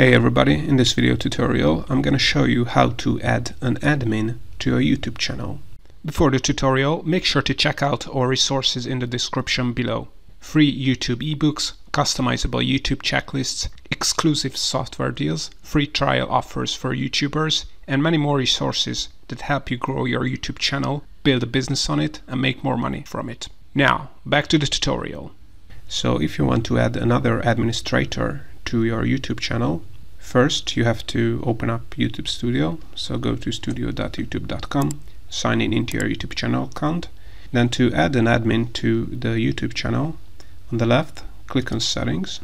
Hey everybody, in this video tutorial I'm gonna show you how to add an admin to your YouTube channel. Before the tutorial, make sure to check out our resources in the description below. Free YouTube ebooks, customizable YouTube checklists, exclusive software deals, free trial offers for YouTubers, and many more resources that help you grow your YouTube channel, build a business on it, and make more money from it. Now, back to the tutorial. So if you want to add another administrator to your YouTube channel, first you have to open up YouTube Studio. So go to studio.youtube.com, sign in into your YouTube channel account. Then to add an admin to the YouTube channel, on the left, click on Settings,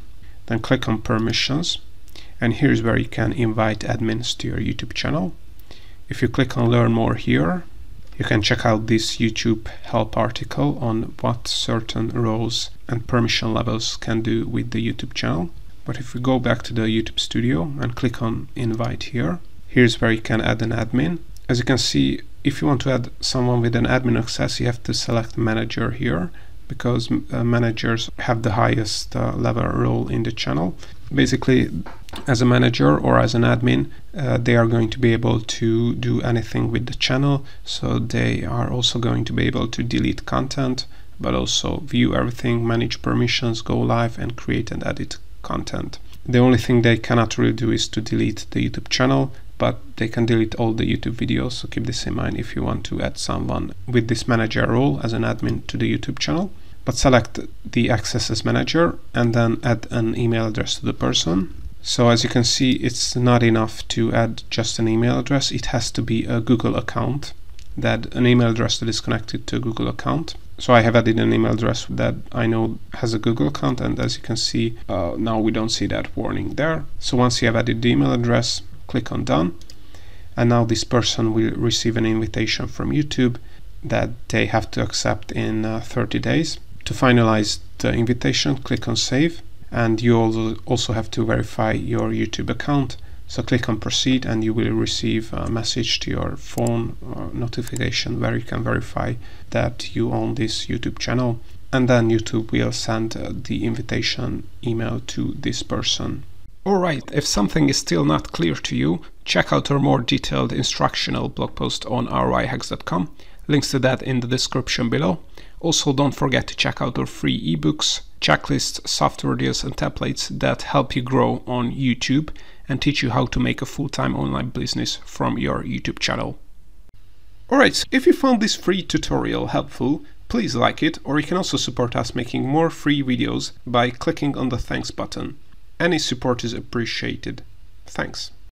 then click on Permissions, and here's where you can invite admins to your YouTube channel. If you click on Learn More here, you can check out this YouTube help article on what certain roles and permission levels can do with the YouTube channel. But if we go back to the YouTube Studio and click on invite here, here's where you can add an admin. As you can see, if you want to add someone with an admin access, you have to select manager here because uh, managers have the highest uh, level role in the channel. Basically, as a manager or as an admin, uh, they are going to be able to do anything with the channel. So they are also going to be able to delete content, but also view everything, manage permissions, go live, and create and edit content. The only thing they cannot really do is to delete the YouTube channel, but they can delete all the YouTube videos. So keep this in mind if you want to add someone with this manager role as an admin to the YouTube channel. But select the access as manager and then add an email address to the person. So as you can see, it's not enough to add just an email address. It has to be a Google account that an email address that is connected to a Google account. So I have added an email address that I know has a Google account and as you can see uh, now we don't see that warning there. So once you have added the email address click on done and now this person will receive an invitation from YouTube that they have to accept in uh, 30 days. To finalize the invitation click on save and you also have to verify your YouTube account so click on proceed and you will receive a message to your phone notification where you can verify that you own this YouTube channel and then YouTube will send uh, the invitation email to this person. Alright, if something is still not clear to you, check out our more detailed instructional blog post on roihacks.com. Links to that in the description below. Also, don't forget to check out our free ebooks, checklists, software deals, and templates that help you grow on YouTube and teach you how to make a full-time online business from your YouTube channel. Alright, if you found this free tutorial helpful, please like it or you can also support us making more free videos by clicking on the thanks button. Any support is appreciated. Thanks.